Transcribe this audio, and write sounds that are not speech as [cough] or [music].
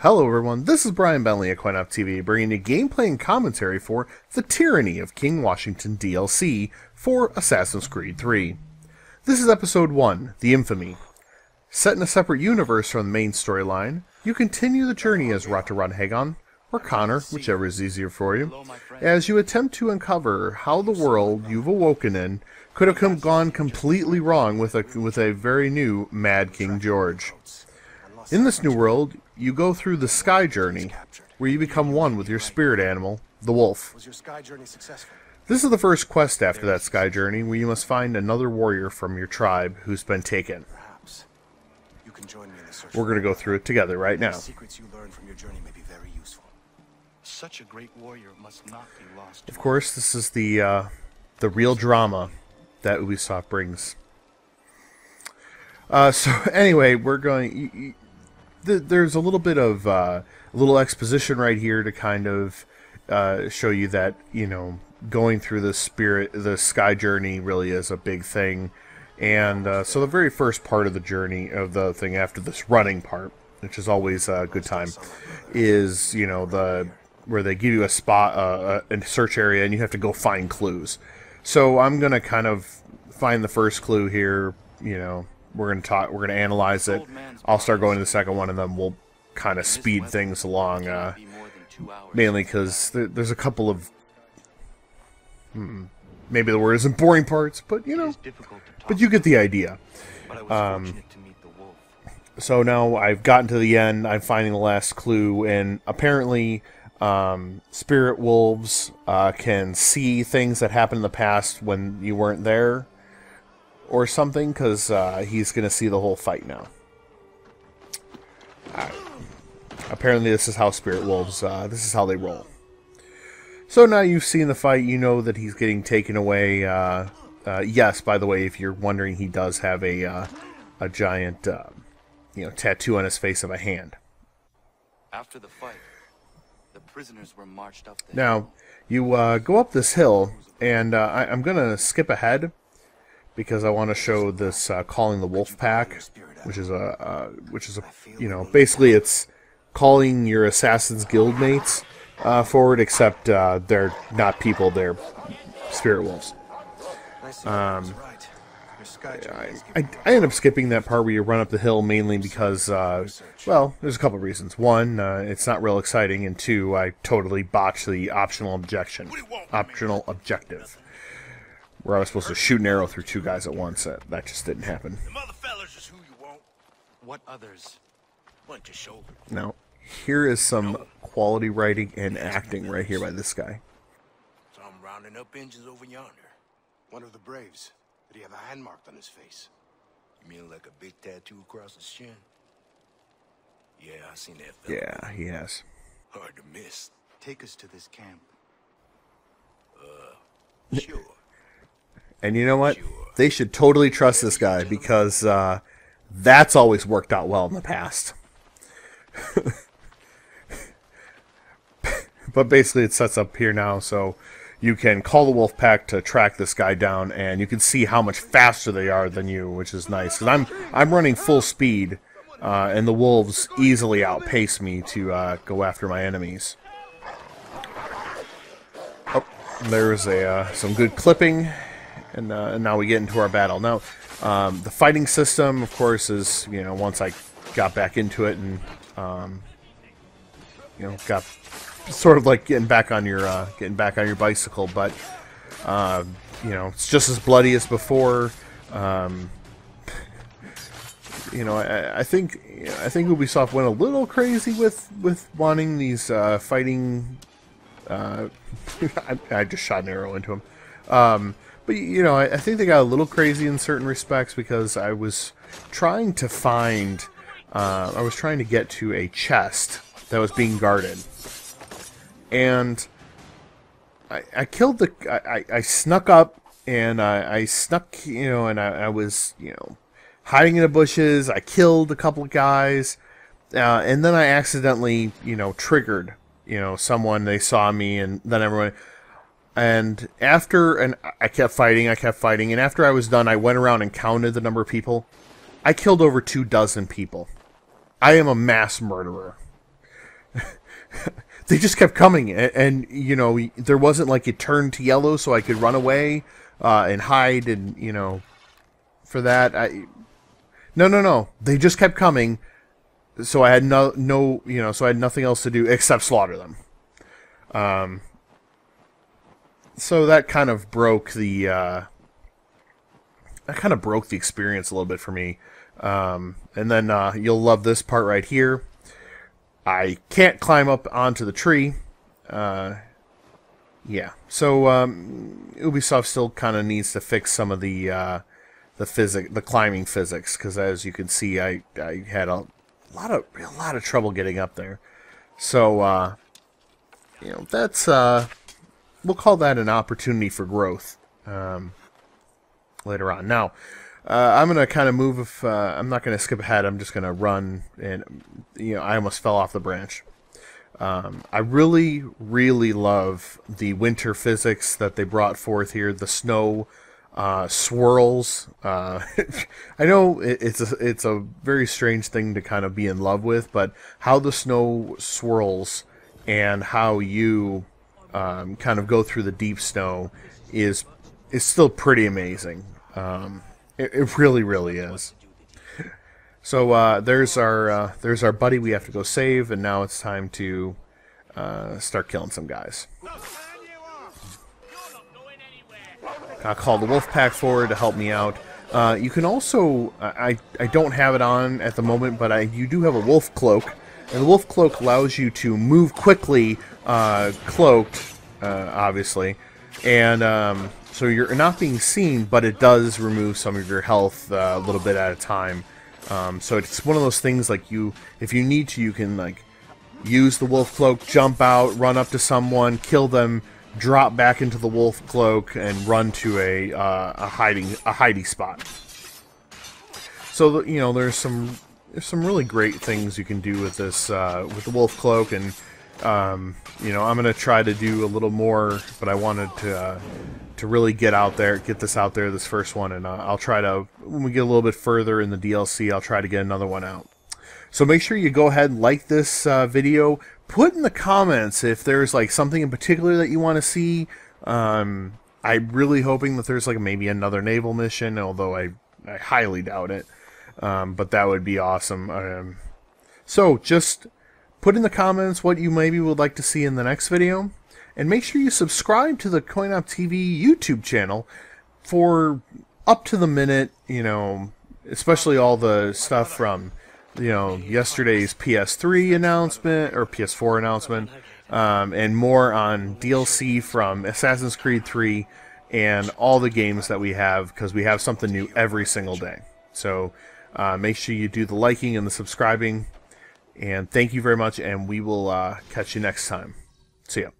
Hello everyone, this is Brian Bentley at CoinOp TV, bringing you gameplay and commentary for The Tyranny of King Washington DLC for Assassin's Creed 3. This is episode 1, The Infamy. Set in a separate universe from the main storyline, you continue the journey as Ratonhnhaké:ton, or Connor, whichever is easier for you, as you attempt to uncover how the world you've awoken in could have come, gone completely wrong with a, with a very new Mad King George. In this new world, you go through the Sky Journey, where you become one with your spirit animal, the wolf. Was your sky journey successful? This is the first quest after that Sky Journey, where you must find another warrior from your tribe who's been taken. Perhaps. You can join me in the search. We're going to go through it together right now. Secrets you learn from your journey may be very useful. Such a great warrior must not be lost. Of course, this is the uh, the real drama that Ubisoft brings. Uh, so [laughs] anyway, we're going. Y- There's a little bit of uh, a little exposition right here to kind of uh, show you that you know going through the spirit, the sky journey really is a big thing, and uh, so the very first part of the journey of the thing after this running part, which is always a good time, is you know the where they give you a spot, uh, a search area, and you have to go find clues. So I'm gonna kind of find the first clue here. You know, we're gonna talk, we're gonna analyze it. I'll start going to the second one, and then we'll kind of speed things along. Uh, mainly because th- there's a couple of hmm, maybe the word isn't boring parts, but you know, but you get the idea. But I was um, fortunate to meet the wolf. So now I've gotten to the end. I'm finding the last clue, and apparently, um, spirit wolves uh, can see things that happened in the past when you weren't there, or something. Because uh, he's gonna see the whole fight now. Apparently, this is how spirit wolves. Uh, this is how they roll. So now you've seen the fight. You know that he's getting taken away. Uh, uh, yes, by the way, if you're wondering, he does have a uh, a giant. Uh, you know, tattoo on his face of a hand. After the fight, the prisoners were marched up the Now, you uh, go up this hill, and uh, I, I'm gonna skip ahead because I want to show this uh, calling the wolf pack, which is a uh, which is a you know basically it's calling your assassins guild mates uh, forward, except uh, they're not people; they're spirit wolves. I um, I, I, I end up skipping that part where you run up the hill mainly because, uh, well, there's a couple reasons. One, uh, it's not real exciting, and two, I totally botched the optional objection, optional objective, where I was supposed to shoot an arrow through two guys at once. That, that just didn't happen. Them other fellas is who you want. What others? Want your shoulder. Now, here is some quality writing and acting right here by this guy. So I'm rounding up engines over yonder. one of the Braves. Did he have a hand marked on his face? You mean like a big tattoo across his chin? Yeah, I seen that fella. Yeah, he has. Hard to miss. Take us to this camp. Uh, Sure. And you know what? They should totally trust this guy because uh, that's always worked out well in the past. [laughs] but basically, it sets up here now, so you can call the wolf pack to track this guy down, and you can see how much faster they are than you, which is nice. Because I'm I'm running full speed, uh, and the wolves easily outpace me to uh, go after my enemies. Oh, there's a uh, some good clipping and, uh, and now we get into our battle. Now, um, the fighting system, of course, is you know once I got back into it and um, you know got sort of like getting back on your uh, getting back on your bicycle, but uh, you know it's just as bloody as before. Um, you know, I, I think I think Ubisoft went a little crazy with with wanting these uh, fighting. Uh, [laughs] I, I just shot an arrow into him. Um, but you know, I, I think they got a little crazy in certain respects because I was trying to find, uh, I was trying to get to a chest that was being guarded, and I, I killed the, I, I, I snuck up and I, I snuck, you know, and I, I was, you know, hiding in the bushes. I killed a couple of guys, uh, and then I accidentally, you know, triggered, you know, someone. They saw me, and then everyone. And after, and I kept fighting, I kept fighting, and after I was done, I went around and counted the number of people. I killed over two dozen people. I am a mass murderer. [laughs] they just kept coming, and, and, you know there wasn't like it turned to yellow so I could run away uh, and hide, and you know for that I no no no they just kept coming, so I had no no you know so I had nothing else to do except slaughter them. Um, so that kind of broke the uh, that kind of broke the experience a little bit for me. Um, and then uh, you'll love this part right here. I can't climb up onto the tree. Uh, yeah, so um, Ubisoft still kind of needs to fix some of the uh, the physic, the climbing physics, because as you can see, I I had a lot of a lot of trouble getting up there. So uh, you know that's uh, we'll call that an opportunity for growth um, later on. Now, uh, I'm gonna kind of move. If uh, I'm not gonna skip ahead, I'm just gonna run, and you know, I almost fell off the branch. Um, I really, really love the winter physics that they brought forth here. The snow uh, swirls. Uh, [laughs] I know it, it's a, it's a very strange thing to kind of be in love with, but how the snow swirls and how you um, kind of go through the deep snow is is still pretty amazing. Um, it, it, really, really is. So uh, there's our uh, there's our buddy we have to go save, and now it's time to uh, start killing some guys. I call the wolf pack forward to help me out. Uh, you can also I I don't have it on at the moment, but I you do have a wolf cloak, and the wolf cloak allows you to move quickly, uh, cloaked, uh, obviously, and um, so you're not being seen, but it does remove some of your health uh, a little bit at a time. Um, so it's one of those things like you, if you need to, you can like use the wolf cloak, jump out, run up to someone, kill them, drop back into the wolf cloak, and run to a uh, a hiding a hiding spot. So you know there's some there's some really great things you can do with this uh, with the wolf cloak and um, you know, I'm gonna try to do a little more, but I wanted to uh, to really get out there, get this out there, this first one, and uh, I'll try to when we get a little bit further in the DLC, I'll try to get another one out. So make sure you go ahead and like this uh, video. Put in the comments if there's like something in particular that you want to see. Um, I'm really hoping that there's like maybe another naval mission, although I I highly doubt it. Um, but that would be awesome. Um, so just Put in the comments what you maybe would like to see in the next video. And make sure you subscribe to the CoinOp TV YouTube channel for up to the minute, you know, especially all the stuff from, you know, yesterday's PS3 announcement or PS4 announcement, um, and more on DLC from Assassin's Creed 3 and all the games that we have because we have something new every single day. So uh, make sure you do the liking and the subscribing. And thank you very much, and we will uh, catch you next time. See ya.